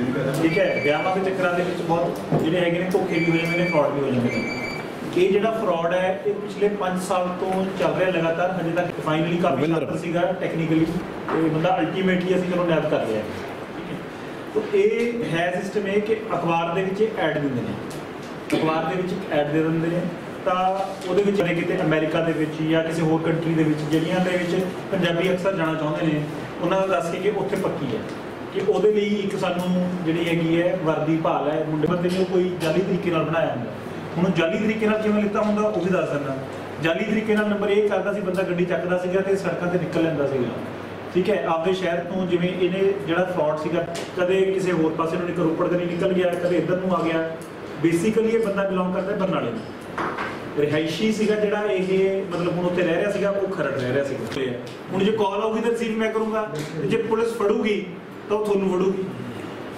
ਨੂੰ ਠੀਕ ਹੈ ਵਿਆਹਾਂ ਦੇ ਚੱਕਰਾਂ ਦੇ ਵਿੱਚ ਬਹੁਤ ਜਿਹੜੇ ਹੈਗੇ ਨੇ ਧੋਖੇ ਵੀ ਹੋ ਜਾਂਦੇ ਨੇ ਫਰਾਡ ਵੀ ਹੋ ਜਾਂਦੇ ਨੇ। ਇਹ ਜਿਹੜਾ ਫਰਾਡ ਹੈ ਇਹ ਪਿਛਲੇ 5 ਸਾਲ ਤੋਂ ਚੱਲ ਰਿਹਾ ਲਗਾਤਾਰ ਹਜੇ ਤੱਕ ਫਾਈਨਲੀ ਕਾਫੀ ਸ਼ਾਤਰ ਸੀਗਾ ਟੈਕਨੀਕਲੀ ਤੇ ਬੰਦਾ ਅਲਟੀਮੇਟਲੀ ਅਸੀਂ ਚਲੋ ਨੈਬ ਕਰ ਲਿਆ। ਠੀਕ ਹੈ। ਤੋ ਇਹ ਹੈ ਸਿਸਟਮ ਇਹ ਕਿ ਅਖਬਾਰ ਦੇ ਵਿੱਚ ਐਡ ਦਿੰਦੇ ਨੇ। ਅਖਬਾਰ ਦੇ ਵਿੱਚ ਐਡ ਦੇ ਦਿੰਦੇ ਨੇ। ਤਾਂ ਉਹਦੇ ਵਿੱਚ ਜਿਹੜੇ ਕਿਤੇ ਅਮਰੀਕਾ ਦੇ ਵਿੱਚ ਜਾਂ ਕਿਸੇ ਹੋਰ ਕੰਟਰੀ ਦੇ ਵਿੱਚ ਜਿਹੜੀਆਂ ਦੇ ਵਿੱਚ ਪੰਜਾਬੀ ਅਕਸਰ ਜਾਣਾ ਚਾਹੁੰਦੇ ਨੇ ਉਹਨਾਂ ਦਾ ਦੱਸ ਕੇ ਕਿ ਉੱਥੇ ਪੱਕੀ ਹੈ। ਕਿ ਉਹਦੇ ਲਈ ਇੱਕ ਸਾਨੂੰ ਜਿਹੜੀ ਹੈਗੀ ਹੈ ਵਰਦੀ ਭਾਲ ਹੈ, ਮੁੰਡੇ ਬੰਦੇ ਨੂੰ ਕੋਈ ਜਾਲੀ ਤਰੀਕੇ ਨਾਲ ਬਣਾਇਆ ਹੁੰਦਾ। ਹੁਣ ਜਾਲੀ ਤਰੀਕੇ ਨਾਲ ਕਿਵੇਂ ਲਿੱਤਾ ਹੁੰਦਾ, ਉਹ ਵੀ ਦੱਸ ਦਿੰਦਾ। ਜਾਲੀ ਤਰੀਕੇ ਨਾਲ ਨੰਬਰ ਇਹ ਕਰਦਾ ਸੀ, ਬੰਦਾ ਗੱਡੀ ਚੱਕਦਾ ਸੀਗਾ ਤੇ ਸੜਕਾਂ ਤੇ ਨਿਕਲ ਲੈਂਦਾ ਸੀਗਾ। ਠੀਕ ਹੈ, ਆਪਦੇ ਸ਼ਹਿਰ ਤੋਂ ਜਿਵੇਂ ਇਹਨੇ ਜਿਹੜਾ ਫਰਾਡ ਸੀਗਾ, ਕਦੇ ਕਿਸੇ ਹੋਰ ਪਾਸੇ ਨੂੰ ਨਿਕਲ, ਰੋਪੜ ਕਰੀ ਨਿਕਲ ਗਿਆ, ਕਦੇ ਇੱਧਰ ਨੂੰ ਆ ਗਿਆ। ਬੇਸਿਕਲੀ ਇਹ ਬੰਦਾ ਬਿਲੋਂਗ ਕਰਦਾ ਬਰਨਾਲੇ ਨੂੰ। ਰਿਹਾਇਸ਼ੀ ਸੀਗਾ ਜਿਹੜਾ ਇਹ, ਮਤਲਬ ਹੁਣ ਉੱਥੇ ਰਹਿ ਰਿਹਾ ਸੀਗਾ, ਉਹ ਖਰੜ ਰਹਿ ਰਿਹਾ ਸੀਗਾ। ਹੁਣ ਜੇ ਕਾਲ ਆਊਗੀ ਤਾਂ ਰਿਸੀਵ ਮੈਂ ਕਰੂੰਗਾ। ਤੇ ਜੇ ਪੁਲਿਸ ਫੜੂਗੀ ਤਾਂ ਉਹ ਤੁਹਾਨੂੰ ਫੜੂਗੀ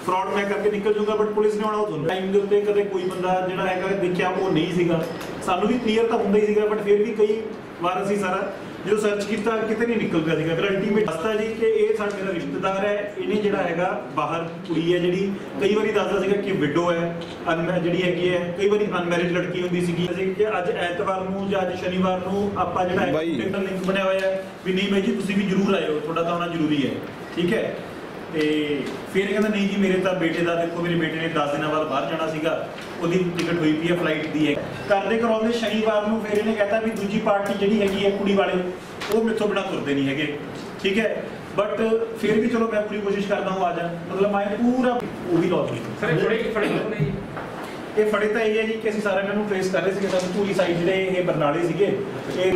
ਫਰਾਡ ਮੈਂ ਕਰਕੇ ਨਿਕਲ ਜੂਗਾ ਬਟ ਪੁਲਿਸ ਨੇ ਆਉਣਾ ਉਹ ਤੁਹਾਨੂੰ। ਟਾਈਮ ਦੇ ਉੱਤੇ ਕਦੇ ਕੋਈ ਬੰਦਾ ਜਿਹੜਾ ਹੈਗਾ ਦੇਖਿਆ ਉਹ ਨਹੀਂ ਸੀਗਾ। ਸਾਨੂੰ ਵੀ ਕਲੀਅਰ ਤਾਂ ਹੁੰਦਾ ਹੀ ਸੀਗਾ ਬਟ ਫਿਰ ਵੀ ਕਈ ਵਾਰ ਅਸੀਂ ਸਾਰਾ ਜਦੋਂ ਸਰਚ ਕੀਤਾ ਕਿਤੇ ਨਹੀਂ ਨਿਕਲ ਪਿਆ ਸੀਗਾ। ਫਿਰ ਅਲਟੀਮੇਟ ਦੱਸਦਾ ਜੀ ਕਿ ਇਹ ਸਾਡੇ ਮੇਰਾ ਰਿਸ਼ਤੇਦਾਰ ਹੈ ਇਹਨੇ ਜਿਹੜਾ ਹੈਗਾ ਬਾਹਰ ਕੁੜੀ ਹੈ ਜਿਹੜੀ ਕਈ ਵਾਰੀ ਦੱਸਦਾ ਸੀਗਾ ਕਿ ਵਿਡੋ ਹੈ ਅਨਮੈ ਜਿਹੜੀ ਹੈਗੀ ਹੈ ਕਈ ਵਾਰੀ ਅਨਮੈਰਿਡ ਲੜਕੀ ਹੁੰਦੀ ਸੀਗੀ। ਕਿ ਅੱਜ ਐਤਵਾਰ ਨੂੰ ਜਾਂ ਅੱਜ ਸ਼ਨੀਵਾਰ ਨੂੰ ਆਪਾਂ ਜਿਹੜਾ ਹੈ ਲਿੰਕ ਬਣਿਆ ਹੋਇਆ ਹੈ ਵੀ ਨਹੀਂ ਬਾਈ ਜੀ ਤੁਸੀਂ ਵੀ ਜ਼ਰੂਰ ਆਇਓ ਤੁਹਾਡਾ ਤਾਂ ਆਉਣਾ ਜ਼ਰੂਰੀ ਹੈ। ਠੀਕ ਹੈ? ਤੇ ਫਿਰ ਇਹ ਕਹਿੰਦਾ ਨਹੀਂ ਜੀ ਮੇਰੇ ਤਾਂ ਬੇਟੇ ਦਾ ਦੇਖੋ ਮੇਰੇ ਬੇਟੇ ਨੇ 10 ਦਿਨਾਂ ਬਾਅਦ ਬਾਹਰ ਜਾਣਾ ਸੀਗਾ ਉਹਦੀ ਟਿਕਟ ਹੋਈ ਪਈ ਹੈ ਫਲਾਈਟ ਦੀ ਹੈ ਕਰਦੇ ਕਰਾਉਂਦੇ ਸ਼ਨੀਵਾਰ ਨੂੰ ਫਿਰ ਇਹਨੇ ਕਹਿੰਦਾ ਵੀ ਦੂਜੀ ਪਾਰਟੀ ਜਿਹੜੀ ਹੈਗੀ ਹੈ ਕੁੜੀ ਵਾਲੇ ਉਹ ਮੇਥੋਂ ਬਿਨਾਂ ਤੁਰਦੇ ਨਹੀਂ ਹੈਗੇ। ਠੀਕ ਹੈ? ਬਟ ਫਿਰ ਵੀ ਚਲੋ ਮੈਂ ਪੂਰੀ ਕੋਸ਼ਿਸ਼ ਕਰਦਾ ਹਾਂ ਆ ਜਾ। ਮਤਲਬ ਮੈਂ ਪੂਰਾ ਉਹ ਵੀ ਲੌਸ ਸਰ ਇਹ ਫੜੇ ਫੜੇ ਲੋਕ ਨੇ ਜੀ? ਇਹ ਫੜੇ ਤਾਂ ਇਹ ਹੈ ਜੀ ਕਿ ਅਸੀਂ ਸਾਰਿਆਂ ਨੂੰ ਟ੍ਰੇਸ ਕਰ ਰਹੇ ਸੀਗੇ ਸਾਨੂੰ ਪੂਰੀ ਸਾਈਡ ਜਿਹੜੇ ਇਹ ਬਰਨਾਲੇ ਸੀਗੇ ਇਹ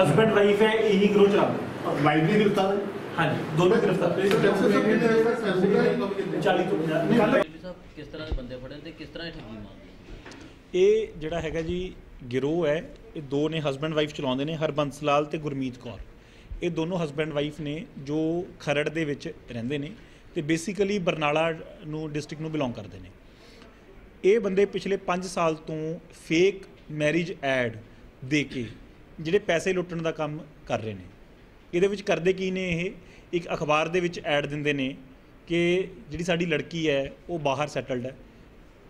ਹਸਬੰਡ ਵਾਈਫ ਹੈ ਇਹੀ ਗਰੋ ਚਲਾਉਂਦੇ ਲਾਈਵ ਵੀ ਗ੍ਰਿਫਤਾਰ ਹੈ ਹਾਂਜੀ ਦੋਨੋਂ ਗ੍ਰਿਫਤਾਰ 40 ਤੋਂ 50 ਨਹੀਂ ਕੱਲ੍ਹ ਜੀ ਸਾਹਿਬ ਕਿਸ ਤਰ੍ਹਾਂ ਦੇ ਬੰਦੇ ਫੜੇ ਤੇ ਕਿਸ ਤਰ੍ਹਾਂ ਇਹ ਠੱਗੀ ਮਾਰਦੇ ਇਹ ਜਿਹੜਾ ਹੈਗਾ ਜੀ ਗਿਰੋਹ ਹੈ ਇਹ ਦੋ ਨੇ ਹਸਬੰਡ ਵਾਈਫ ਚਲਾਉਂਦੇ ਨੇ ਹਰਬੰਸ ਲਾਲ ਤੇ ਗੁਰਮੀਤ ਕੌਰ। ਇਹ ਦੋਨੋਂ ਹਸਬੰਡ ਵਾਈਫ ਨੇ ਜੋ ਖਰੜ ਦੇ ਵਿੱਚ ਰਹਿੰਦੇ ਨੇ ਤੇ ਬੇਸਿਕਲੀ ਬਰਨਾਲਾ ਨੂੰ ਡਿਸਟ੍ਰਿਕਟ ਨੂੰ ਬਿਲੋਂਗ ਕਰਦੇ ਨੇ। ਇਹ ਬੰਦੇ ਪਿਛਲੇ 5 ਸਾਲ ਤੋਂ ਫੇਕ ਮੈਰਿਜ ਐਡ ਦੇ ਕੇ ਜਿਹੜੇ ਪੈਸੇ ਲੁੱਟਣ ਦਾ ਕੰਮ ਕਰ ਰਹੇ ਨੇ। ਇਹਦੇ ਵਿੱਚ ਕਰਦੇ ਕੀ ਨੇ ਇਹ? ਇੱਕ ਅਖਬਾਰ ਦੇ ਵਿੱਚ ਐਡ ਦਿੰਦੇ ਨੇ ਕਿ ਜਿਹੜੀ ਸਾਡੀ ਲੜਕੀ ਹੈ, ਉਹ ਬਾਹਰ ਸੈਟਲਡ ਹੈ।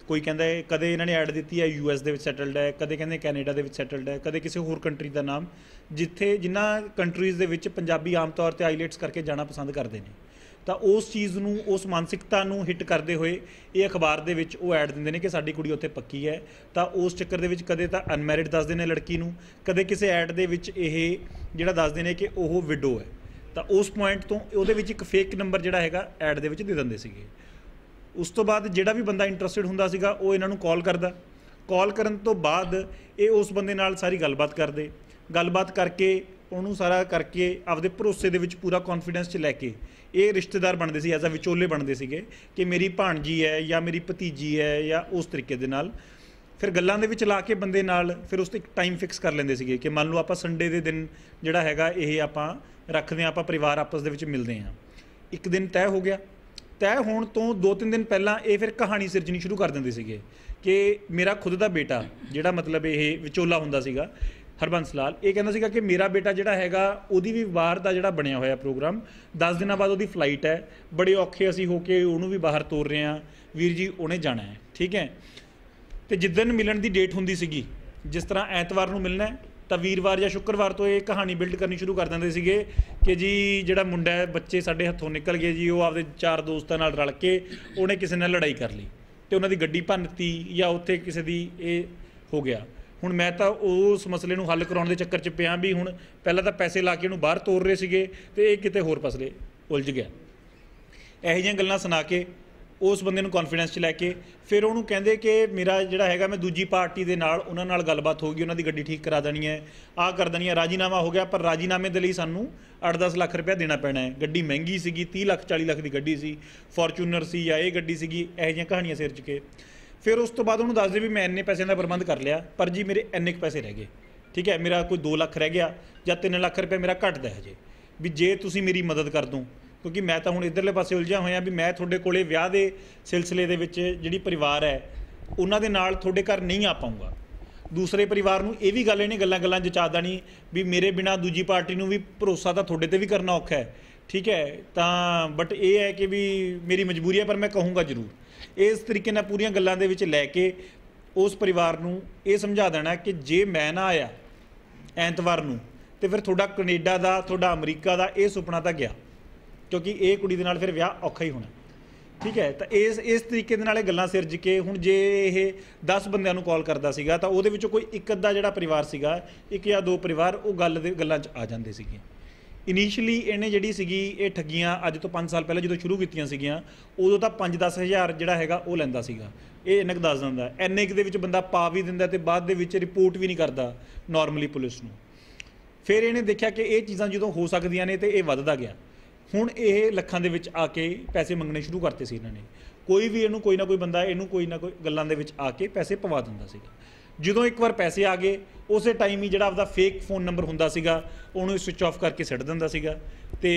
ਕੋਈ ਕਹਿੰਦਾ ਹੈ, ਕਦੇ ਇਹਨਾਂ ਨੇ ਐਡ ਦਿੱਤੀ ਹੈ ਯੂ ਯੂਐਸ ਦੇ ਵਿੱਚ ਸੈਟਲਡ ਹੈ, ਕਦੇ ਕਹਿੰਦੇ ਕੈਨੇਡਾ ਦੇ ਵਿੱਚ ਸੈਟਲਡ ਹੈ, ਕਦੇ ਕਿਸੇ ਹੋਰ ਕੰਟਰੀ ਦਾ ਨਾਮ, ਜਿੱਥੇ ਜਿਨ੍ਹਾਂ ਕੰਟਰੀਜ਼ ਦੇ ਵਿੱਚ ਪੰਜਾਬੀ ਆਮ ਤੌਰ ਤੇ ਆਈਲੈਟਸ ਕਰਕੇ ਜਾਣਾ ਪਸੰਦ ਕਰਦੇ ਨੇ। ਤਾਂ ਉਸ ਚੀਜ਼ ਨੂੰ, ਉਸ ਮਾਨਸਿਕਤਾ ਨੂੰ ਹਿੱਟ ਕਰਦੇ ਹੋਏ ਇਹ ਅਖਬਾਰ ਦੇ ਵਿੱਚ ਉਹ ਐਡ ਦਿੰਦੇ ਨੇ ਕਿ ਸਾਡੀ ਕੁੜੀ ਉੱਥੇ ਪੱਕੀ ਹੈ। ਤਾਂ ਉਸ ਚੱਕਰ ਦੇ ਵਿੱਚ ਕਦੇ ਤਾਂ ਅਨਮੈਰਿਡ ਦੱਸਦੇ ਨੇ ਲੜਕੀ ਨੂੰ, ਕਦੇ ਕਿਸੇ ਐਡ ਦੇ ਵਿੱਚ ਇਹ ਜਿਹੜਾ ਦੱਸਦੇ ਨੇ ਕਿ ਉਹ ਵਿਡੋ ਹੈ। ਤਾਂ ਉਸ ਪੁਆਇੰਟ ਤੋਂ ਉਹਦੇ ਵਿੱਚ ਇੱਕ ਫੇਕ ਨੰਬਰ ਜਿਹੜਾ ਹੈਗਾ ਐਡ ਦੇ ਵਿੱਚ ਦੇ ਦਿੰਦੇ ਸੀਗੇ। ਉਸ ਤੋਂ ਬਾਅਦ ਜਿਹੜਾ ਵੀ ਬੰਦਾ ਇੰਟਰਸਟਿਡ ਹੁੰਦਾ ਸੀਗਾ, ਉਹ ਇਹਨਾਂ ਨੂੰ ਕਾਲ ਕਰਦਾ। ਕਾਲ ਕਰਨ ਤੋਂ ਬਾਅਦ ਇਹ ਉਸ ਬੰਦੇ ਨਾਲ ਸਾਰੀ ਗੱਲਬਾਤ ਕਰਦੇ। ਗੱਲਬਾਤ ਕਰਕੇ ਉਹਨੂੰ ਸਾਰਾ ਕਰਕੇ ਆਪਦੇ ਭਰੋਸੇ ਦੇ ਵਿੱਚ ਪੂਰਾ ਕੌਨਫੀਡੈਂਸ 'ਚ ਲੈ ਕੇ ਇਹ ਰਿਸ਼ਤੇਦਾਰ ਬਣਦੇ ਸੀ ਐਜ਼ ਅ ਵਿਚੋਲੇ ਬਣਦੇ ਸੀਗੇ ਕਿ ਮੇਰੀ ਭਾਣਜੀ ਹੈ ਜਾਂ ਮੇਰੀ ਭਤੀਜੀ ਹੈ ਜਾਂ ਉਸ ਤਰੀਕੇ ਦੇ ਨਾਲ। ਫਿਰ ਗੱਲਾਂ ਦੇ ਵਿੱਚ ਲਾ ਕੇ ਬੰਦੇ ਨਾਲ ਫਿਰ ਉਸ ਤੇ ਇੱਕ ਟਾਈਮ ਫਿਕਸ ਕਰ ਲੈਂਦੇ ਸੀਗੇ ਕਿ ਮੰਨ ਲਓ ਆਪਾਂ ਸੰਡੇ ਦੇ ਦਿਨ ਜਿਹੜਾ ਹੈਗਾ ਇਹ ਆਪਾਂ ਰੱਖਦੇ ਹਾਂ, ਆਪਾਂ ਪਰਿਵਾਰ ਆਪਸ ਦੇ ਵਿੱਚ ਮਿਲਦੇ ਹਾਂ। ਇੱਕ ਦਿਨ ਤੈਅ ਹੋ ਗਿਆ। ਤੈਅ ਹੋਣ ਤੋਂ 2-3 ਦਿਨ ਪਹਿਲਾਂ ਇਹ ਫਿਰ ਕਹਾਣੀ ਸਿਰਜਣੀ ਸ਼ੁਰੂ ਕਰ ਦਿੰਦੇ ਸੀਗੇ ਕਿ ਮੇਰਾ ਖੁਦ ਦਾ ਬੇਟਾ, ਜਿਹੜਾ ਮਤਲਬ ਇਹ ਵਿਚੋਲਾ ਹੁੰਦਾ ਸੀਗਾ ਹਰਬੰਸ ਲਾਲ। ਇਹ ਕਹਿੰਦਾ ਸੀਗਾ ਕਿ ਮੇਰਾ ਬੇਟਾ ਜਿਹੜਾ ਹੈਗਾ, ਉਹਦੀ ਵੀ ਬਾਹਰ ਦਾ ਜਿਹੜਾ ਬਣਿਆ ਹੋਇਆ ਪ੍ਰੋਗਰਾਮ 10 ਦਿਨਾਂ ਬਾਅਦ ਉਹਦੀ ਫਲਾਈਟ ਹੈ। ਬੜੇ ਔਖੇ ਅਸੀਂ ਹੋ ਕੇ ਉਹਨੂੰ ਵੀ ਬਾਹਰ ਤੋਰ ਰਹੇ ਹਾਂ। ਵੀਰ ਜੀ, ਉਹਨੇ ਜਾਣਾ ਹੈ, ਠੀਕ ਹੈ? ਤੇ ਜਿੱਦਣ ਮਿਲਣ ਦੀ ਡੇਟ ਹੁੰਦੀ ਸੀਗੀ, ਜਿਸ ਤਰ੍ਹਾਂ ਐਤਵਾਰ ਨੂੰ ਮਿਲਣਾ ਹੈ, ਤਾਂ ਵੀਰਵਾਰ ਜਾਂ ਸ਼ੁੱਕਰਵਾਰ ਤੋਂ ਇਹ ਕਹਾਣੀ ਬਿਲਡ ਕਰਨੀ ਸ਼ੁਰੂ ਕਰ ਦਿੰਦੇ ਸੀਗੇ ਕਿ ਜੀ, ਜਿਹੜਾ ਮੁੰਡਾ ਹੈ, ਬੱਚੇ ਸਾਡੇ ਹੱਥੋਂ ਨਿਕਲ ਗਏ ਜੀ, ਉਹ ਆਪਦੇ ਚਾਰ ਦੋਸਤਾਂ ਨਾਲ ਰਲ ਕੇ ਉਹਨੇ ਕਿਸੇ ਨਾਲ ਲੜਾਈ ਕਰ ਲਈ। ਤੇ ਉਹਨਾਂ ਦੀ ਗੱਡੀ ਭੰਨਤੀ ਜਾਂ ਉੱਥੇ ਕਿਸੇ ਦੀ ਇਹ ਹੋ ਗਿਆ। ਹੁਣ ਮੈਂ ਤਾਂ ਉਸ ਮਸਲੇ ਨੂੰ ਹੱਲ ਕਰਾਉਣ ਦੇ ਚੱਕਰ 'ਚ ਪਿਆ ਵੀ ਹੁਣ ਪਹਿਲਾਂ ਤਾਂ ਪੈਸੇ ਲਾ ਕੇ ਉਹਨੂੰ ਬਾਹਰ ਤੋਰ ਰਹੇ ਸੀਗੇ ਤੇ ਇਹ ਕਿਤੇ ਹੋਰ ਫਸਲੇ ਉਲਝ ਗਿਆ। ਇਹੋ ਜਿਹੀਆਂ ਗੱਲਾਂ ਸੁਣਾ ਕੇ, ਉਸ ਬੰਦੇ ਨੂੰ ਕੌਨਫੀਡੈਂਸ 'ਚ ਲੈ ਕੇ, ਫਿਰ ਉਹਨੂੰ ਕਹਿੰਦੇ ਕਿ ਮੇਰਾ ਜਿਹੜਾ ਹੈਗਾ ਮੈਂ ਦੂਜੀ ਪਾਰਟੀ ਦੇ ਨਾਲ ਉਹਨਾਂ ਨਾਲ ਗੱਲਬਾਤ ਹੋ ਗਈ, ਉਹਨਾਂ ਦੀ ਗੱਡੀ ਠੀਕ ਕਰਾ ਦੇਣੀ ਹੈ, ਆਹ ਕਰ ਦੇਣੀ ਹੈ, ਰਾਜੀਨਾਮਾ ਹੋ ਗਿਆ, ਪਰ ਰਾਜੀਨਾਮੇ ਦੇ ਲਈ ਸਾਨੂੰ 8-10 ਲੱਖ ਰੁਪਏ ਦੇਣਾ ਪੈਣਾ ਹੈ। ਗੱਡੀ ਮਹਿੰਗੀ ਸੀਗੀ 30 ਲੱਖ 40 ਲੱਖ ਦੀ ਗੱਡੀ ਸੀ ਫੋਰਚੂਨਰ ਸੀ ਜਾਂ ਇਹ ਗੱਡੀ ਸੀਗੀ, ਇਹੋ ਜਿਹੀਆਂ ਕਹਾਣੀਆਂ ਸਿਰ 'ਚ ਕੇ। ਫਿਰ ਉਸ ਤੋਂ ਬਾਅਦ ਉਹਨੂੰ ਦੱਸ ਦੱਸਦੇ ਵੀ ਮੈਂ ਇੰਨੇ ਪੈਸਿਆਂ ਦਾ ਪ੍ਰਬੰਧ ਕਰ ਲਿਆ, ਪਰ ਜੀ ਮੇਰੇ ਇੰਨੇ ਕੁ ਪੈਸੇ ਰਹਿ ਗਏ। ਠੀਕ ਹੈ, ਮੇਰਾ ਕੋਈ 2 ਲੱਖ ਰਹਿ ਗਿਆ ਜਾਂ 3 ਲੱਖ ਰੁਪਏ ਮੇਰਾ ਘਟਦਾ ਹੈ ਹਜੇ। ਵੀ ਜੇ ਤੁਸੀਂ ਮੇਰੀ ਮਦਦ ਕਰ ਦੋ, ਕਿਉਂਕਿ ਮੈਂ ਤਾਂ ਹੁਣ ਇਧਰਲੇ ਪਾਸੇ ਉਲਝਿਆ ਹੋਇਆ ਵੀ ਮੈਂ ਤੁਹਾਡੇ ਕੋਲੇ ਵਿਆਹ ਦੇ ਸਿਲਸਿਲੇ ਦੇ ਵਿੱਚ ਜਿਹੜੀ ਪਰਿਵਾਰ ਹੈ, ਉਹਨਾਂ ਦੇ ਨਾਲ ਤੁਹਾਡੇ ਘਰ ਨਹੀਂ ਆ ਪਾਊਂਗਾ ਦੂਸਰੇ ਪਰਿਵਾਰ ਨੂੰ ਇਹ ਵੀ ਗੱਲ ਇਹਨੇ ਗੱਲਾਂ ਗੱਲਾਂ ਜਚਾ ਦੇਣੀ ਵੀ ਮੇਰੇ ਬਿਨਾ ਦੂਜੀ ਪਾਰਟੀ ਨੂੰ ਵੀ ਭਰੋਸਾ ਤਾਂ ਤੁਹਾਡੇ ਤੇ ਵੀ ਕਰਨਾ ਔਖਾ ਹੈ। ਠੀਕ ਹੈ, ਤਾਂ ਬਟ ਇਹ ਹੈ ਕਿ ਵੀ ਮੇਰੀ ਮਜਬੂਰੀ ਹੈ, ਪਰ ਮੈਂ ਕਹੂੰਗਾ ਜ਼ਰੂਰ। ਇਸ ਤਰੀਕੇ ਨਾਲ ਪੂਰੀਆਂ ਗੱਲਾਂ ਦੇ ਵਿੱਚ ਲੈ ਕੇ ਉਸ ਪਰਿਵਾਰ ਨੂੰ ਇਹ ਸਮਝਾ ਦੇਣਾ ਕਿ ਜੇ ਮੈਂ ਨਾ ਆਇਆ ਐਤਵਾਰ ਨੂੰ, ਤੇ ਫਿਰ ਤੁਹਾਡਾ ਕੈਨੇਡਾ ਦਾ, ਤੁਹਾਡਾ ਅਮਰੀਕਾ ਦਾ ਇਹ ਸੁਪਨਾ ਤਾਂ ਗਿਆ, ਕਿਉਂਕਿ ਇਹ ਕੁੜੀ ਦੇ ਨਾਲ ਫਿਰ ਵਿਆਹ ਔਖਾ ਹੀ ਹੋਣਾ। ਠੀਕ ਹੈ, ਤਾਂ ਇਸ ਇਸ ਤਰੀਕੇ ਦੇ ਨਾਲ ਇਹ ਗੱਲਾਂ ਸਿਰਜ ਕੇ ਹੁਣ ਜੇ ਇਹ 10 ਬੰਦਿਆਂ ਨੂੰ ਕਾਲ ਕਰਦਾ ਸੀਗਾ, ਤਾਂ ਉਹਦੇ ਵਿੱਚੋਂ ਕੋਈ ਇੱਕ ਅੱਧਾ ਜਿਹੜਾ ਪਰਿਵਾਰ ਸੀਗਾ, ਇੱਕ ਜਾਂ ਦੋ ਪਰਿਵਾਰ ਉਹ ਗੱਲ ਦੇ, ਗੱਲਾਂ 'ਚ ਆ ਜਾਂਦੇ ਸੀਗੇ। ਇਨੀਸ਼ੀਅਲੀ ਇਹਨੇ ਜਿਹੜੀ ਸੀਗੀ, ਇਹ ਠੱਗੀਆਂ ਅੱਜ ਤੋਂ 5 ਸਾਲ ਪਹਿਲਾਂ ਜਦੋਂ ਸ਼ੁਰੂ ਕੀਤੀਆਂ ਸੀਗੀਆਂ, ਉਦੋਂ ਤਾਂ 5-10 ਹਜ਼ਾਰ ਜਿਹੜਾ ਹੈਗਾ ਉਹ ਲੈਂਦਾ ਸੀਗਾ। ਇਹ ਇੰਨਾ ਕੁ ਦੱਸ ਦਿੰਦਾ। ਐਨੇ ਕੁ ਦੇ ਵਿੱਚ ਬੰਦਾ ਪਾ ਵੀ ਦਿੰਦਾ ਤੇ ਬਾਅਦ ਦੇ ਵਿੱਚ ਰਿਪੋਰਟ ਵੀ ਨਹੀਂ ਕਰਦਾ ਨਾਰਮਲੀ ਪੁਲਿਸ ਨੂੰ। ਫਿਰ ਇਹਨੇ ਦੇਖਿਆ ਕਿ ਇਹ ਚੀਜ਼ਾਂ ਜਦੋਂ ਹੋ ਸਕਦੀਆਂ ਨੇ ਤੇ ਇਹ ਵੱਧਦਾ ਗਿਆ। ਹੁਣ ਇਹ ਲੱਖਾਂ ਦੇ ਵਿੱਚ ਆ ਕੇ ਪੈਸੇ ਮੰਗਣੇ ਸ਼ੁਰੂ ਕਰਤੇ ਸੀ ਇਹਨਾਂ ਨੇ। ਕੋਈ ਵੀ ਇਹਨੂੰ ਕੋਈ ਨਾ ਕੋਈ ਬੰਦਾ ਇਹਨੂੰ ਕੋਈ ਨਾ ਕੋਈ ਗੱਲਾਂ ਦੇ ਵਿੱਚ ਆ ਕੇ ਪੈਸੇ ਪਵਾ ਦਿੰਦਾ ਸੀਗਾ। ਜਦੋਂ ਇੱਕ ਵਾਰ ਪੈਸੇ ਆ ਗਏ, ਉਸੇ ਟਾਈਮ ਹੀ ਜਿਹੜਾ ਆਪਦਾ ਫੇਕ ਫੋਨ ਨੰਬਰ ਹੁੰਦਾ ਸੀਗਾ, ਉਹਨੂੰ ਸਵਿਚ ਆਫ ਕਰਕੇ ਛੱਡ ਦਿੰਦਾ ਸੀਗਾ। ਤੇ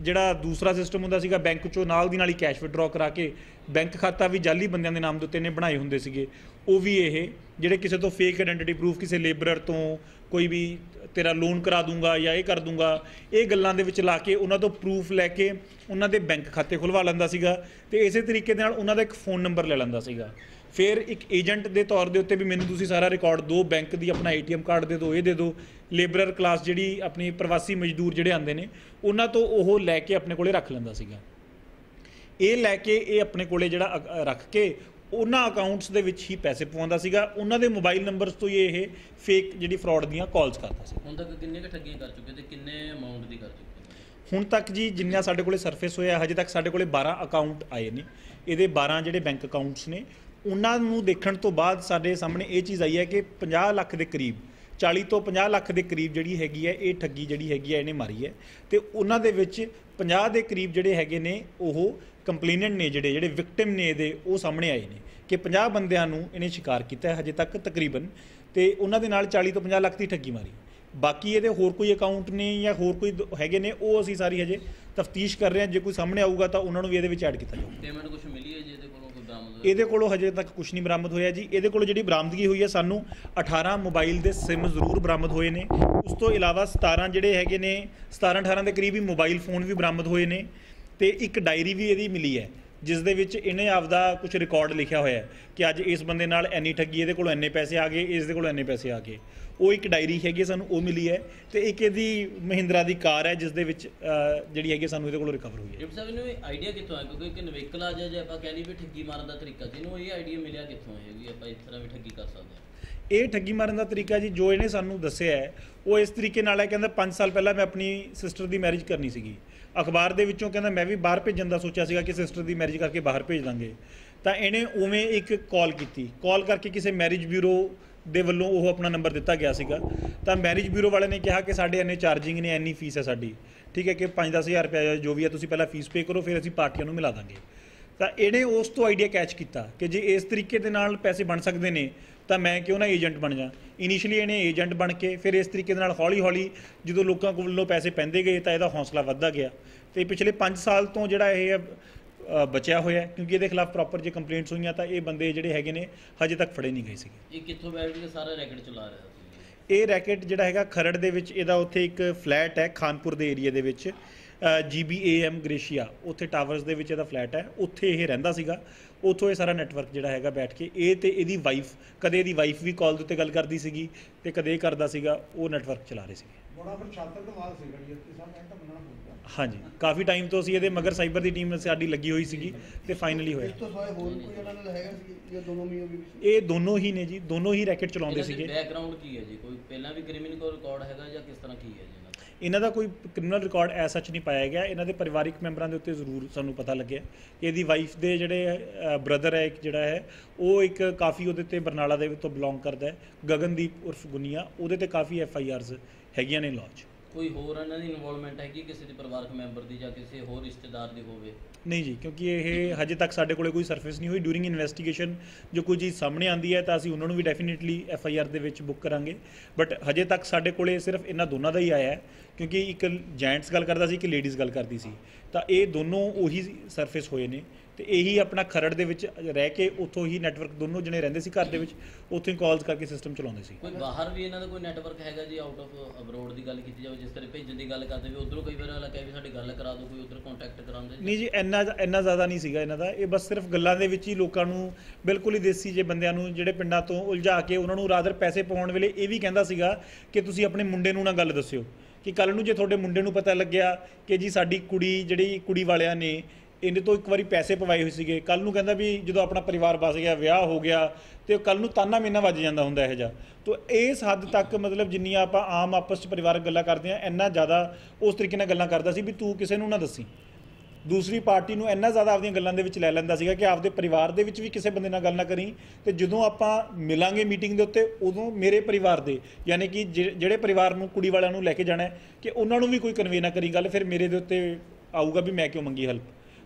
ਜਿਹੜਾ ਦੂਸਰਾ ਸਿਸਟਮ ਹੁੰਦਾ ਸੀਗਾ ਬੈਂਕ ਚੋਂ ਨਾਲ ਦੀ ਨਾਲ ਹੀ ਕੈਸ਼ ਵਿਡਰਾਅ ਕਰਾ ਕੇ ਬੈਂਕ ਖਾਤਾ ਵੀ ਜਾਲੀ ਬੰਦਿਆਂ ਦੇ ਨਾਮ ਦੇ ਉੱਤੇ ਨੇ ਬਣਾਏ ਹੁੰਦੇ ਸੀਗੇ। ਉਹ ਵੀ ਇਹ ਜਿਹੜੇ ਕਿਸੇ ਤੋਂ ਫੇਕ ਆਇਡੈਂਟੀਟੀ ਪ੍ਰੂਫ ਕਿਸੇ ਲੇਬਰਰ ਤੋਂ ਕੋਈ ਵੀ ਤੇਰਾ ਲੋਨ ਕਰਾ ਦੂੰਗਾ ਜਾਂ ਇਹ ਕਰ ਦੂੰਗਾ, ਇਹ ਗੱਲਾਂ ਦੇ ਵਿੱਚ ਲਾ ਕੇ ਉਹਨਾਂ ਤੋਂ ਪ੍ਰੂਫ ਲੈ ਕੇ ਉਹਨਾਂ ਦੇ ਬੈਂਕ ਖਾਤੇ ਖੁਲਵਾ ਲੈਂਦਾ ਸੀਗਾ ਤੇ ਇਸੇ ਤਰੀਕੇ ਦੇ ਨਾਲ ਉਹਨਾਂ ਦਾ ਇੱਕ ਫੋਨ ਨੰਬਰ ਲੈ ਲੈਂਦਾ ਸੀਗਾ। ਫਿਰ ਇੱਕ ਏਜੰਟ ਦੇ ਤੌਰ ਦੇ ਉੱਤੇ ਵੀ ਮੈਨੂੰ ਤੁਸੀਂ ਸਾਰਾ ਰਿਕਾਰਡ ਦਿਓ ਬੈਂਕ ਦੀ ਆਪਣਾ ਏਟੀਐਮ ਕਾਰਡ ਦੇ ਦਿਓ ਇਹ ਦੇ ਦਿਓ। ਲੇਬਰਰ ਕਲਾਸ ਜਿਹੜੀ ਆਪਣੀ ਪ੍ਰਵਾਸੀ ਮਜ਼ਦੂਰ ਜਿਹੜੇ ਆਉਂਦੇ ਨੇ ਉਹਨਾਂ ਤੋਂ ਉਹ ਲੈ ਕੇ ਆਪਣੇ ਕੋਲੇ ਰੱਖ ਲੈਂਦਾ ਸੀਗਾ। ਇਹ ਲੈ ਕੇ ਇਹ ਆਪਣੇ ਕੋਲੇ ਜਿਹੜਾ ਰੱਖ ਕੇ ਉਹਨਾਂ ਅਕਾਊਂਟਸ ਦੇ ਵਿੱਚ ਹੀ ਪੈਸੇ ਪਵਾਉਂਦਾ ਸੀਗਾ। ਉਹਨਾਂ ਦੇ ਮੋਬਾਈਲ ਨੰਬਰਸ ਤੋਂ ਹੀ ਇਹ ਫੇਕ ਜਿਹੜੀ ਫਰਾਡ ਦੀਆਂ ਕਾਲਸ ਕਰਦਾ ਸੀ। ਹੁਣ ਤੱਕ ਕਿੰਨੇ ਕ ਠੱਗੀਆਂ ਕਰ ਚੁੱਕੇ ਤੇ ਕਿੰਨੇ ਅਮਾਉਂਟ ਦੀ ਕਰ ਚੁੱਕੇ ਹੁਣ ਤੱਕ ਜੀ ਜਿੰਨਾ ਸਾਡੇ ਕੋਲੇ ਸਰਫੇਸ ਹੋਇਆ ਹਜੇ ਤੱਕ ਸਾਡੇ ਕੋਲੇ 12 ਅਕਾਊਂਟ ਆਏ ਨੇ। ਇਹਦੇ 12 ਜਿਹੜੇ ਬੈਂਕ ਅਕਾਊਂਟਸ ਨੇ ਉਹਨਾਂ ਨੂੰ ਦੇਖਣ ਤੋਂ ਬਾਅਦ ਸਾਡੇ ਸਾਹਮਣੇ ਇਹ ਚੀਜ਼ ਆਈ ਹੈ ਕਿ 50 ਲੱਖ ਦੇ ਕਰੀਬ 40 ਤੋਂ 50 ਲੱਖ ਦੇ ਕਰੀਬ ਜਿਹੜੀ ਹੈਗੀ ਹੈ, ਇਹ ਠੱਗੀ ਜਿਹੜੀ ਹੈਗੀ ਹੈ, ਇਹਨੇ ਮਾਰੀ ਹੈ। ਤੇ ਉਹਨਾਂ ਦੇ ਵਿੱਚ 50 ਦੇ ਕਰੀਬ ਜਿਹੜੇ ਹੈਗੇ ਨੇ, ਉਹ ਕੰਪਲੇਨੈਂਟ ਨੇ ਜਿਹੜੇ ਜਿਹੜੇ ਵਿਕਟਿਮ ਨੇ ਇਹਦੇ, ਉਹ ਸਾਹਮਣੇ ਆਏ ਨੇ ਕਿ 50 ਬੰਦਿਆਂ ਨੂੰ ਇਹਨੇ ਸ਼ਿਕਾਰ ਕੀਤਾ ਹੈ, ਹਜੇ ਤੱਕ ਤਕਰੀਬਨ। ਤੇ ਉਹਨਾਂ ਦੇ ਨਾਲ 40 ਤੋਂ 50 ਲੱਖ ਦੀ ਠੱਗੀ ਮਾਰੀ। ਬਾਕੀ ਇਹਦੇ ਹੋਰ ਕੋਈ ਅਕਾਊਂਟ ਨੇ ਜਾਂ ਹੋਰ ਕੋਈ ਦ- ਹੈਗੇ ਨੇ, ਉਹ ਅਸੀਂ ਸਾਰੀ ਹਜੇ ਤਫਤੀਸ਼ ਕਰ ਰਹੇ ਹਾਂ। ਜੇ ਕੋਈ ਸਾਹਮਣੇ ਆਊਗਾ ਤਾਂ ਉਹਨਾਂ ਨੂੰ ਵੀ ਇਹਦੇ ਵਿੱਚ ਐਡ ਕੀਤਾ ਜਾਊਗਾ। ਪੇਮੈਂਟ ਕੁਝ ਮਿਲੀ ਹੈ ਜੀ ਇਹਦੇ ਕੋਲੋਂ ਕੋਈ ਬਰਾਮਦ ਇਹਦੇ ਕੋਲੋਂ ਹਜੇ ਤੱਕ ਕੁਝ ਨਹੀਂ ਬਰਾਮਦ ਹੋਇਆ ਜੀ। ਇਹਦੇ ਕੋਲੋਂ ਜਿਹੜੀ ਬਰਾਮਦਗੀ ਹੋਈ ਹੈ, ਸਾਨੂੰ 18 ਮੋਬਾਈਲ ਦੇ ਸਿਮ ਜ਼ਰੂਰ ਬਰਾਮਦ ਹੋਏ ਨੇ। ਉਸ ਤੋਂ ਇਲਾਵਾ 17 ਜਿਹੜੇ ਹੈਗੇ ਨੇ 17 18 ਦੇ ਕਰੀਬ ਹੀ ਮੋਬਾਈਲ ਫੋਨ ਵੀ ਬਰਾਮਦ ਹੋਏ ਨੇ ਤੇ ਇੱਕ ਡਾਇਰੀ ਵੀ ਇਹਦੀ ਮਿਲੀ ਹੈ। ਜਿਸ ਦੇ ਵਿੱਚ ਇਹਨੇ ਆਪਦਾ ਕੁਝ ਰਿਕਾਰਡ ਲਿਖਿਆ ਹੋਇਆ ਹੈ ਕਿ ਅੱਜ ਇਸ ਬੰਦੇ ਨਾਲ ਇੰਨੀ ਠੱਗੀ ਇਹਦੇ ਕੋਲੋਂ ਇੰਨੇ ਪੈਸੇ ਆ ਗਏ ਇਸ ਦੇ ਕੋਲੋਂ ਇੰਨੇ ਪੈਸੇ ਆ ਗਏ। ਉਹ ਇੱਕ ਡਾਇਰੀ ਹੈਗੀ ਸਾਨੂੰ ਉਹ ਮਿਲੀ ਹੈ ਤੇ ਇੱਕ ਇਹਦੀ ਮਹਿੰਦਰਾ ਦੀ ਕਾਰ ਹੈ ਜਿਸ ਦੇ ਵਿੱਚ ਜਿਹੜੀ ਹੈਗੀ ਸਾਨੂੰ ਇਹਦੇ ਕੋਲੋਂ ਰਿਕਵਰ ਹੋਈ ਹੈ। ਡਿਪਟੀ ਸਾਹਿਬ ਨੂੰ ਇਹ ਆਈਡੀਆ ਕਿੱਥੋਂ ਆਇਆ? ਕਿਉਂਕਿ ਇੱਕ ਨਵੇਕਲ ਆ ਜਾ ਜੇ ਆਪਾਂ ਕਹਿ ਲਈ ਵੀ ਠੱਗੀ ਮਾਰਨ ਦਾ ਤਰੀਕਾ ਜਿਹਨੂੰ ਇਹ ਆਈਡੀਆ ਮਿਲਿਆ ਕਿੱਥੋਂ ਹੈ ਵੀ ਆਪਾਂ ਇਸ ਤਰ੍ਹਾਂ ਵੀ ਠੱਗੀ ਕਰ ਸਕਦੇ ਹਾਂ? ਇਹ ਠੱਗੀ ਮਾਰਨ ਦਾ ਤਰੀਕਾ ਜੀ ਜੋ ਇਹਨੇ ਸਾਨੂੰ ਦੱਸਿਆ ਹੈ ਉਹ ਇਸ ਤਰੀਕੇ ਨਾਲ ਹੈ ਕਹਿੰਦਾ 5 ਸਾਲ ਪਹਿਲਾਂ ਮੈਂ ਆਪਣੀ ਸਿਸਟਰ ਦੀ ਮੈਰਿਜ ਕਰਨੀ ਸੀਗੀ। ਅਖਬਾਰ ਦੇ ਵਿੱਚੋਂ ਕਹਿੰਦਾ, ਮੈਂ ਵੀ ਬਾਹਰ ਭੇਜਣ ਦਾ ਸੋਚਿਆ ਸੀਗਾ ਕਿ ਸਿਸਟਰ ਦੀ ਮੈਰਿਜ ਕਰਕੇ ਬਾਹਰ ਭੇਜ ਦਾਂਗੇ। ਤਾਂ ਇਹਨੇ ਉਵੇਂ ਇੱਕ ਕਾਲ ਕੀਤੀ। ਕਾਲ ਕਰਕੇ ਕਿਸੇ ਮੈਰਿਜ ਬਿਊਰੋ ਦੇ ਵੱਲੋਂ ਉਹ ਆਪਣਾ ਨੰਬਰ ਦਿੱਤਾ ਗਿਆ ਸੀਗਾ। ਤਾਂ ਮੈਰਿਜ ਬਿਊਰੋ ਵਾਲੇ ਨੇ ਕਿਹਾ ਕਿ ਸਾਡੇ ਇੰਨੇ ਚਾਰਜਿੰਗ ਨੇ, ਇੰਨੀ ਫੀਸ ਹੈ ਸਾਡੀ। ਠੀਕ ਹੈ ਕਿ 5-10000 ਰੁਪਏ ਜੋ ਵੀ ਹੈ, ਤੁਸੀਂ ਪਹਿਲਾਂ ਫੀਸ ਪੇ ਕਰੋ, ਫਿਰ ਅਸੀਂ ਪਾਰਟੀਆਂ ਨੂੰ ਮਿਲਾ ਦਾਂਗੇ। ਤਾਂ ਇਹਨੇ ਉਸ ਤੋਂ ਆਈਡੀਆ ਕੈਚ ਕੀਤਾ ਕਿ ਜੇ ਇਸ ਤਰੀਕੇ ਦੇ ਨਾਲ ਪੈਸੇ ਬਣ ਸਕਦੇ ਨੇ ਤਾਂ ਮੈਂ ਕਿਉਂ ਨਾ ਏਜੰਟ ਬਣ ਜਾ। ਇਨੀਸ਼ੀਅਲੀ ਇਹਨੇ ਏਜੰਟ ਬਣ ਕੇ ਫਿਰ ਇਸ ਤਰੀਕੇ ਦੇ ਨਾਲ ਹੌਲੀ-ਹੌਲੀ ਜਦੋਂ ਲੋਕਾਂ ਕੋਲੋਂ ਪੈਸੇ ਪੈਂਦੇ ਗਏ ਤਾਂ ਇਹਦਾ ਹੌਸਲਾ ਵੱਧਦਾ ਗਿਆ। ਤੇ ਪਿਛਲੇ 5 ਸਾਲ ਤੋਂ ਜਿਹੜਾ ਇਹ ਅ, ਬਚਿਆ ਹੋਇਆ ਹੈ, ਕਿਉਂਕਿ ਇਹਦੇ ਖਿਲਾਫ ਪ੍ਰੋਪਰ ਜੇ ਕੰਪਲੇਂਟਸ ਹੋਈਆਂ ਤਾਂ ਇਹ ਬੰਦੇ ਜਿਹੜੇ ਹੈਗੇ ਨੇ ਹਜੇ ਤੱਕ ਫੜੇ ਨਹੀਂ ਗਏ ਸੀਗੇ। ਇਹ ਕਿੱਥੋਂ ਬੈਠ ਕੇ ਸਾਰਾ ਰੈਕਟ ਚਲਾ ਰਿਹਾ ਸੀ? ਇਹ ਰੈਕਟ ਜਿਹੜਾ ਹੈਗਾ ਖਰੜ ਦੇ ਵਿੱਚ ਇਹਦਾ ਉੱਥੇ ਇੱਕ ਫਲੈਟ ਹੈ ਖਾਨਪੁਰ ਦੇ ਏਰੀਆ ਦੇ ਵਿੱਚ। ਜੀਬੀਏਐਮ ਗ੍ਰੇਸ਼ੀਆ ਉੱਥੇ ਟਾਵਰਸ ਦੇ ਵਿੱਚ ਇਹਦਾ ਫਲੈਟ ਹੈ ਉੱਥੇ ਇਹ ਰਹਿੰਦਾ ਸੀਗਾ ਉੱਥੋਂ ਇਹ ਸਾਰਾ ਨੈਟਵਰਕ ਜਿਹੜਾ ਹੈਗਾ ਬੈਠ ਕੇ ਇਹ ਤੇ ਇਹਦੀ ਵਾਈਫ ਕਦੇ ਇਹਦੀ ਵਾਈਫ ਵੀ ਕਾਲ ਦੇ ਉੱਤੇ ਗੱਲ ਕਰਦੀ ਸੀਗੀ ਤੇ ਕਦੇ ਇਹ ਕਰਦਾ ਸੀਗਾ ਉਹ ਨੈਟਵਰਕ ਚਲਾ ਰਹੇ ਸੀਗੇ। ਬੜਾ ਫਿਰ ਛਾਤਰ ਦਿਮਾਗ ਸੀਗਾ ਜੀ ਇੱਥੇ ਸਾਹਿਬ ਐਂ ਤਾਂ ਮੰਨਣਾ ਪਊਗਾ ਹਾਂਜੀ ਕਾਫੀ ਟਾਈਮ ਤੋਂ ਅਸੀਂ ਇਹਦੇ ਮਗਰ ਸਾਈਬਰ ਦੀ ਟੀਮ ਸਾਡੀ ਲੱਗੀ ਹੋਈ ਸੀਗੀ ਤੇ ਫਾਈਨਲੀ ਇਸ ਹੋਇਆ ਤੋਂ ਸਿਵਾਏ ਹੋਰ ਕੋਈ ਇਹਨਾਂ ਨਾਲ ਹੈਗਾ ਸੀ ਜਾਂ ਦੋਨੋਂ ਮੀਆਂ ਵੀ ਸੀ? ਇਹ ਦੋਨੋਂ ਹੀ ਨੇ ਜੀ ਦੋਨੋਂ ਹੀ ਰੈਕਟ ਚਲਾਉਂਦੇ ਸੀਗੇ। ਬੈਕਗ੍ਰਾਉਂਡ ਕੀ ਹੈ ਜੀ? ਕੋਈ ਪਹਿਲਾਂ ਵੀ ਕ੍ਰਿਮੀਨਲ ਰਿਕਾਰਡ ਹੈਗਾ ਜਾਂ ਕਿਸ ਤਰ੍ਹਾਂ ਕੀ ਹੈ ਜੀ? ਇਹਨਾਂ ਦਾ ਕੋਈ ਕ੍ਰਿਮੀਨਲ ਰਿਕਾਰਡ ਐ ਸੱਚ ਨਹੀਂ ਪਾਇਆ ਗਿਆ। ਇਹਨਾਂ ਦੇ ਪਰਿਵਾਰਿਕ ਮੈਂਬਰਾਂ ਦੇ ਉੱਤੇ ਜ਼ਰੂਰ ਸਾਨੂੰ ਪਤਾ ਲੱਗਿਆ। ਕਿ ਇਹਦੀ ਵਾਈਫ ਦੇ ਜਿਹੜੇ ਬ੍ਰਦਰ ਹੈ ਇੱਕ ਜਿਹੜਾ ਹੈ, ਉਹ ਇੱਕ ਕਾਫੀ ਉਹਦੇ ਤੇ ਬਰਨਾਲਾ ਦੇ ਤੋਂ ਬਿਲੋਂਗ ਕਰਦਾ ਹੈ। ਗਗਨਦੀਪ ਉਰਫ ਗੁਨੀਆ, ਉਹਦੇ ਤੇ ਕਾਫੀ ਐਫ ਆਈ ਆਰਸ ਹੈਗੀਆਂ ਨੇ ਲੌਜ ਕੋਈ ਹੋਰ ਇਹਨਾਂ ਦੀ ਇਨਵੋਲਵਮੈਂਟ ਹੈ ਕਿ ਕਿਸੇ ਦੇ ਪਰਿਵਾਰਕ ਮੈਂਬਰ ਦੀ ਜਾਂ ਕਿਸੇ ਹੋਰ ਰਿਸ਼ਤੇਦਾਰ ਦੀ ਹੋਵੇ? ਨਹੀਂ ਜੀ, ਕਿਉਂਕਿ ਇਹ ਹਜੇ ਤੱਕ ਸਾਡੇ ਕੋਲੇ ਕੋਈ ਸਰਫੇਸ ਨਹੀਂ ਹੋਈ। ਡੂਰਿੰਗ ਇਨਵੈਸਟੀਗੇਸ਼ਨ ਜੋ ਕੋਈ ਚੀਜ਼ ਸਾਹਮਣੇ ਆਂਦੀ ਹੈ ਤਾਂ ਅਸੀਂ ਉਹਨਾਂ ਨੂੰ ਵੀ ਡੈਫੀਨਿਟਲੀ ਐਫ ਆਈ ਆਰ ਦੇ ਵਿੱਚ ਬੁੱਕ ਕਰਾਂਗੇ। ਬਟ ਹਜੇ ਤੱਕ ਸਾਡੇ ਕੋਲੇ ਸਿਰਫ ਇਹਨਾਂ ਦੋਨਾਂ ਦਾ ਹੀ ਆਇਆ ਹੈ, ਕਿਉਂਕਿ ਇੱਕ ਜੈਂਟਸ ਗੱਲ ਕਰਦਾ ਸੀ ਕਿ ਲੇਡੀਜ਼ ਗੱਲ ਕਰਦੀ ਸੀ। ਤਾਂ ਇਹ ਦੋਨੋਂ ਉਹੀ ਸਰਫੇਸ ਹੋਏ ਨੇ। ਤੇ ਇਹੀ ਆਪਣਾ ਖਰੜ ਦੇ ਵਿੱਚ ਰਹਿ ਕੇ ਉੱਥੋਂ ਹੀ ਨੈਟਵਰਕ ਦੋਨੋਂ ਜਣੇ ਰਹਿੰਦੇ ਸੀ ਘਰ ਦੇ ਵਿੱਚ ਉੱਥੋਂ ਹੀ ਕਾਲਸ ਕਰਕੇ ਸਿਸਟਮ ਚਲਾਉਂਦੇ ਸੀ। ਕੋਈ ਬਾਹਰ ਵੀ ਇਹਨਾਂ ਦਾ ਕੋਈ ਨੈਟਵਰਕ ਹੈਗਾ ਜੀ ਆਊਟ ਆਫ ਅਬਰੋਡ ਦੀ ਗੱਲ ਕੀਤੀ ਜਾਵੇ ਜਿਸ ਤਰ੍ਹਾਂ ਭੇਜਣ ਦੀ ਗੱਲ ਕਰਦੇ ਵੀ ਉਧਰੋਂ ਕਈ ਵਾਰ ਅਗਲਾ ਕਹੇ ਵੀ ਸਾਡੀ ਗੱਲ ਕਰਾ ਦਿਓ ਕੋਈ ਉਧਰ ਕੰਟੈਕਟ ਕਰਾਉਂਦੇ ਨਹੀਂ ਜੀ ਇੰਨਾ ਇੰਨਾ ਜ਼ਿਆਦਾ ਨਹੀਂ ਸੀਗਾ ਇਹਨਾਂ ਦਾ ਇਹ ਬਸ ਸਿਰਫ ਗੱਲਾਂ ਦੇ ਵਿੱਚ ਹੀ ਲੋਕਾਂ ਨੂੰ ਬਿਲਕੁਲ ਹੀ ਦੇਸੀ ਜੇ ਬੰਦਿਆਂ ਨੂੰ ਜਿਹੜੇ ਪਿੰਡਾਂ ਤੋਂ ਉਲਝਾ ਕੇ ਉਹਨਾਂ ਨੂੰ ਰਾਦਰ ਪੈਸੇ ਪਾਉਣ ਵੇਲੇ ਇਹ ਵੀ ਕਹਿੰਦਾ ਸੀਗਾ ਕਿ ਤੁਸੀਂ ਆਪਣੇ ਮੁੰਡੇ ਨੂੰ ਨਾ ਗੱਲ ਦੱਸਿਓ ਕਿ ਕੱਲ ਨੂੰ ਜੇ ਤੁਹਾਡੇ ਮੁੰਡੇ ਨੂੰ ਪਤਾ ਲੱਗਿਆ ਕਿ ਜੀ ਸਾਡੀ ਕੁੜੀ ਜਿਹੜੀ ਕੁੜੀ ਵਾਲਿਆਂ ਨੇ ਇਹਨੇ ਤੋਂ ਇੱਕ ਵਾਰੀ ਪੈਸੇ ਪਵਾਏ ਹੋਏ ਸੀਗੇ। ਕੱਲ ਨੂੰ ਕਹਿੰਦਾ ਵੀ ਜਦੋਂ ਆਪਣਾ ਪਰਿਵਾਰ ਬਸ ਗਿਆ, ਵਿਆਹ ਹੋ ਗਿਆ, ਤੇ ਕੱਲ ਨੂੰ ਤਾਨਾ ਮੀਨਾ ਵੱਜ ਜਾਂਦਾ ਹੁੰਦਾ ਇਹੋ ਜਿਹਾ। ਤੋ ਇਸ ਹੱਦ ਤੱਕ ਮਤਲਬ ਜਿੰਨੀਆਂ ਆਪਾਂ ਆਮ ਆਪਸ ਚ ਪਰਿਵਾਰਕ ਗੱਲਾਂ ਕਰਦੇ ਆ ਇੰਨਾ ਜ਼ਿਆਦਾ ਉਸ ਤਰੀਕੇ ਨਾਲ ਗੱਲਾਂ ਕਰਦਾ ਸੀ ਵੀ ਤੂੰ ਕਿਸੇ ਨੂੰ ਨਾ ਦੱਸੀ। ਦੂਸਰੀ ਪਾਰਟੀ ਨੂੰ ਇੰਨਾ ਜ਼ਿਆਦਾ ਆਪਦੀਆਂ ਗੱਲਾਂ ਦੇ ਵਿੱਚ ਲੈ ਲੈਂਦਾ ਸੀਗਾ ਕਿ ਆਪਦੇ ਪਰਿਵਾਰ ਦੇ ਵਿੱਚ ਵੀ ਕਿਸੇ ਬੰਦੇ ਨਾਲ ਗੱਲ ਨਾ ਕਰੀ। ਤੇ ਜਦੋਂ ਆਪਾਂ ਮਿਲਾਂਗੇ ਮੀਟਿੰਗ ਦੇ ਉੱਤੇ, ਉਦੋਂ ਮੇਰੇ ਪਰਿਵਾਰ ਦੇ, ਯਾਨੀ ਕਿ ਜਿਹੜੇ ਪਰਿਵਾਰ ਨੂੰ, ਕੁੜੀ ਵਾਲਿਆਂ ਨੂੰ ਲੈ ਕੇ ਜਾਣਾ ਕਿ ਉਹਨਾਂ ਨੂੰ ਵੀ ਕੋਈ ਕਨਵੇ ਨਾ ਕਰੀ ਗੱਲ, ਫਿਰ ਮੇਰੇ ਦੇ ਉੱਤੇ ਆਊਗਾ ਵੀ ਮੈਂ ਕਿਉਂ ਮੰਗੀ ਹੈਲਪ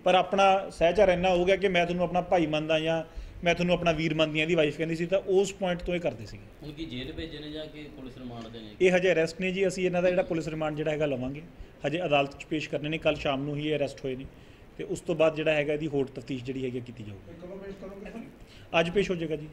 ਪਰ ਆਪਣਾ ਸਹਿਚਾਰ ਇੰਨਾ ਹੋ ਗਿਆ ਕਿ ਮੈਂ ਤੁਹਾਨੂੰ ਆਪਣਾ ਭਾਈ ਮੰਨਦਾ ਜਾਂ ਮੈਂ ਤੁਹਾਨੂੰ ਆਪਣਾ ਵੀਰ ਮੰਨਦੀ ਹਾਂ ਦੀ ਵਾਈਫ ਕਹਿੰਦੀ ਸੀ ਤਾਂ ਉਸ ਪੁਆਇੰਟ ਤੋਂ ਇਹ ਕਰਦੇ ਸੀਗੇ। ਹੁਣ ਕੀ ਜੇਲ੍ਹ ਭੇਜੇ ਨੇ ਜਾਂ ਕਿ ਪੁਲਿਸ ਰਿਮਾਂਡ ਤੇ ਨੇ ਇਹ ਹਜੇ ਅਰੈਸਟ ਨੇ ਜੀ ਅਸੀਂ ਇਹਨਾਂ ਦਾ ਜਿਹੜਾ ਪੁਲਿਸ ਰਿਮਾਂਡ ਜਿਹੜਾ ਹੈਗਾ ਲਵਾਂਗੇ। ਹਜੇ ਅਦਾਲਤ 'ਚ ਪੇਸ਼ ਕਰਨੇ ਨੇ ਕੱਲ ਸ਼ਾਮ ਨੂੰ ਹੀ ਇਹ ਅਰੈਸਟ ਹੋਏ ਨੇ। ਤੇ ਉਸ ਤੋਂ ਬਾਅਦ ਜਿਹੜਾ ਹੈਗਾ ਇਹਦੀ ਹੋਰ ਤਫਤੀਸ਼ ਜਿਹੜੀ ਹੈਗੀ ਕੀਤੀ ਜਾਊਗੀ। ਅੱਜ ਪੇਸ਼ ਹੋ ਜਾਏਗਾ ਜੀ।